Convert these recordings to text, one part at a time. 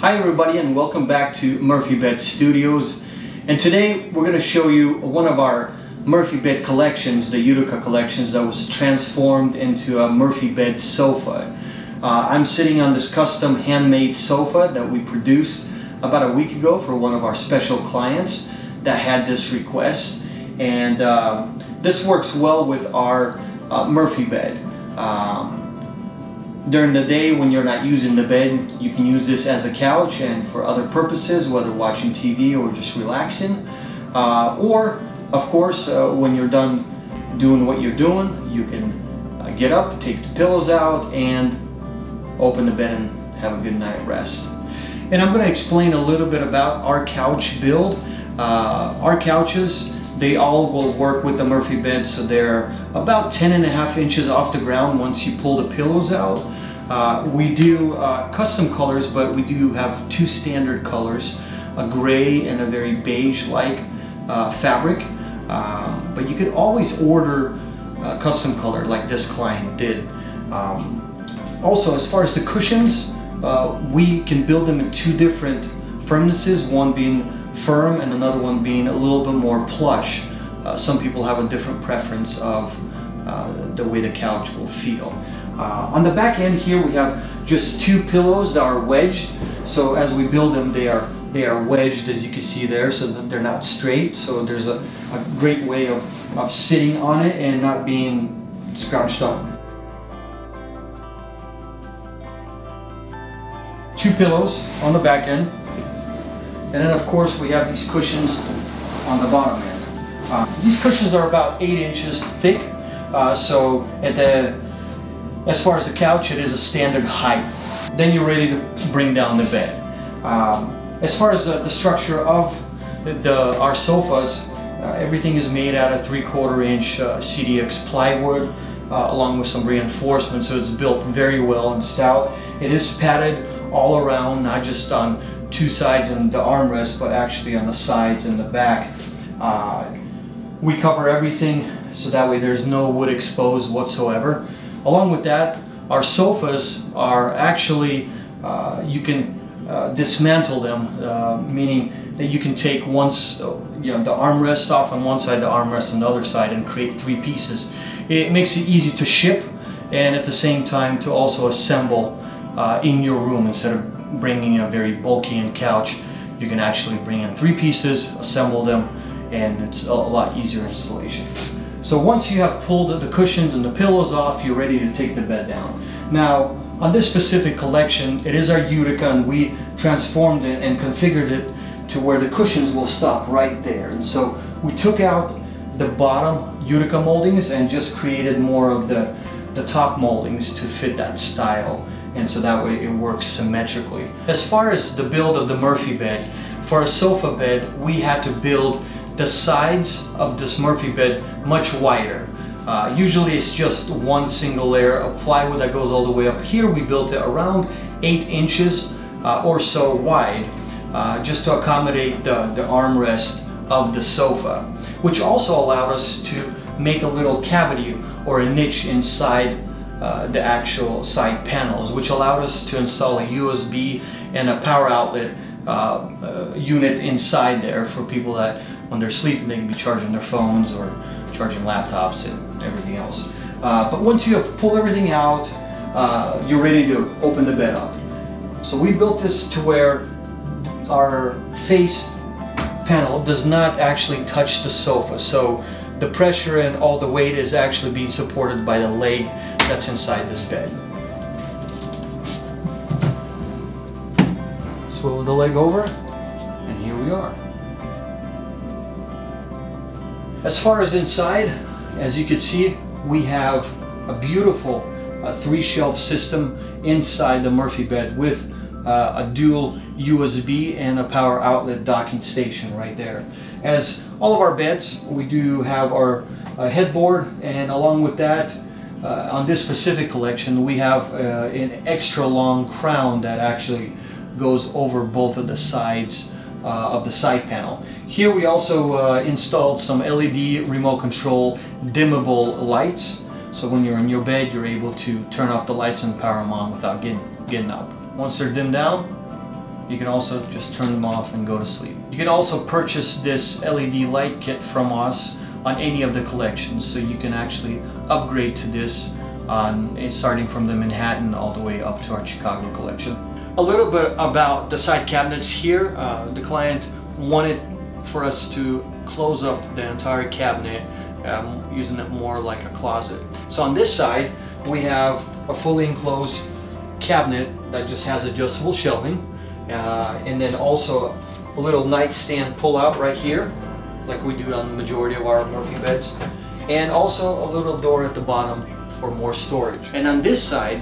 Hi everybody and welcome back to Murphy Bed Studios and today we're going to show you one of our Murphy Bed collections, the Utica collections that was transformed into a Murphy Bed sofa. Uh, I'm sitting on this custom handmade sofa that we produced about a week ago for one of our special clients that had this request and uh, this works well with our uh, Murphy bed. Um, during the day when you're not using the bed, you can use this as a couch and for other purposes, whether watching TV or just relaxing. Uh, or, of course, uh, when you're done doing what you're doing, you can uh, get up, take the pillows out, and open the bed and have a good night rest. And I'm going to explain a little bit about our couch build. Uh, our couches, they all will work with the Murphy bed, so they're about 10 and a half inches off the ground once you pull the pillows out. Uh, we do uh, custom colors, but we do have two standard colors, a gray and a very beige-like uh, fabric. Um, but you could always order a custom color like this client did. Um, also, as far as the cushions, uh, we can build them in two different firmnesses, one being firm and another one being a little bit more plush. Uh, some people have a different preference of uh, the way the couch will feel. Uh, on the back end here we have just two pillows that are wedged. So as we build them they are they are wedged as you can see there so that they're not straight. So there's a, a great way of, of sitting on it and not being scrunched up. Two pillows on the back end. And then of course we have these cushions on the bottom end. Uh, these cushions are about eight inches thick. Uh, so at the, as far as the couch, it is a standard height. Then you're ready to bring down the bed. Um, as far as the, the structure of the, the, our sofas, uh, everything is made out of three quarter inch uh, CDX plywood. Uh, along with some reinforcement so it's built very well and stout. It is padded all around, not just on two sides and the armrest, but actually on the sides and the back. Uh, we cover everything so that way there's no wood exposed whatsoever. Along with that, our sofas are actually, uh, you can uh, dismantle them, uh, meaning that you can take once, you know, the armrest off on one side, the armrest on the other side, and create three pieces. It makes it easy to ship and at the same time to also assemble uh, in your room instead of bringing a very bulky in couch, you can actually bring in three pieces, assemble them, and it's a lot easier installation. So once you have pulled the cushions and the pillows off, you're ready to take the bed down. Now, on this specific collection, it is our Utica and we transformed it and configured it to where the cushions will stop right there. And so we took out the bottom Utica moldings and just created more of the, the top moldings to fit that style and so that way it works symmetrically. As far as the build of the Murphy bed, for a sofa bed we had to build the sides of this Murphy bed much wider. Uh, usually it's just one single layer of plywood that goes all the way up. Here we built it around 8 inches uh, or so wide uh, just to accommodate the, the armrest of the sofa which also allowed us to make a little cavity or a niche inside uh, the actual side panels, which allowed us to install a USB and a power outlet uh, uh, unit inside there for people that when they're sleeping they can be charging their phones or charging laptops and everything else. Uh, but once you have pulled everything out, you're ready to open the bed up. So we built this to where our face panel does not actually touch the sofa. So the pressure and all the weight is actually being supported by the leg that's inside this bed. Swivel the leg over, and here we are. As far as inside, as you can see, we have a beautiful uh, three shelf system inside the Murphy bed with uh, a dual USB and a power outlet docking station right there. As all of our beds, we do have our uh, headboard and along with that, uh, on this specific collection, we have uh, an extra long crown that actually goes over both of the sides uh, of the side panel. Here we also uh, installed some LED remote control dimmable lights. So when you're in your bed, you're able to turn off the lights and power them on without getting, getting up. Once they're dimmed down, You can also just turn them off and go to sleep. You can also purchase this LED light kit from us on any of the collections. So you can actually upgrade to this on, eh, starting from the Manhattan all the way up to our Chicago collection. A little bit about the side cabinets here. Uh, the client wanted for us to close up the entire cabinet um, using it more like a closet. So on this side we have a fully enclosed cabinet that just has adjustable shelving uh, and then also a little nightstand pull out right here like we do on the majority of our Murphy beds and also a little door at the bottom for more storage. And on this side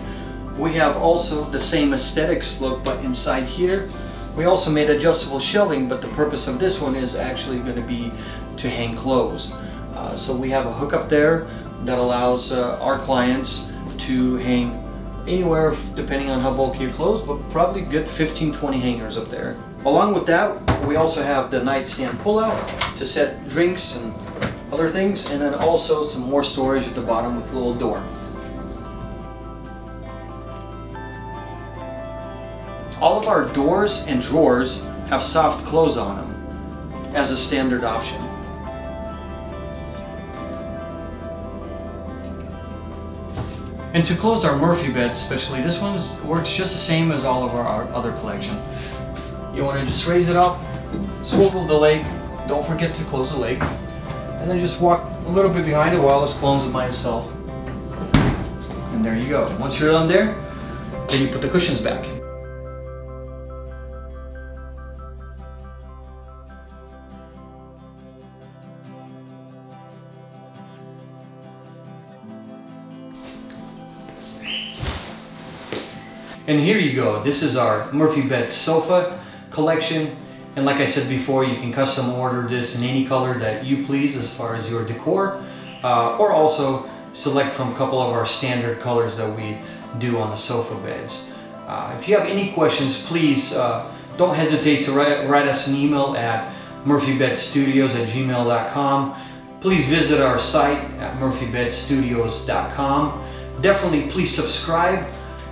we have also the same aesthetics look but inside here we also made adjustable shelving but the purpose of this one is actually going to be to hang clothes. Uh, so we have a hookup there that allows uh, our clients to hang anywhere depending on how bulky your clothes, but probably good 15, 20 hangers up there. Along with that, we also have the nightstand pullout to set drinks and other things, and then also some more storage at the bottom with a little door. All of our doors and drawers have soft close on them as a standard option. And to close our Murphy bed, especially this one works just the same as all of our, our other collection. You want to just raise it up, swivel the leg, don't forget to close the leg, and then just walk a little bit behind it while it's closing by itself. And there you go. Once you're done there, then you put the cushions back. And here you go. This is our Murphy Bed sofa collection. And like I said before, you can custom order this in any color that you please as far as your decor. Uh, or also select from a couple of our standard colors that we do on the sofa beds. Uh, if you have any questions, please uh, don't hesitate to write, write, us an email at murphybedstudios at gmail.com. Please visit our site at murphybedstudios.com. Definitely please subscribe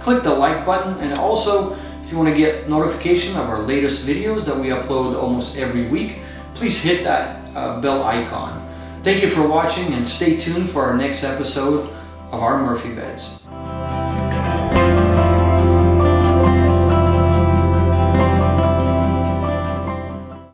click the like button and also if you want to get notification of our latest videos that we upload almost every week, please hit that uh, bell icon. Thank you for watching and stay tuned for our next episode of our Murphy Beds.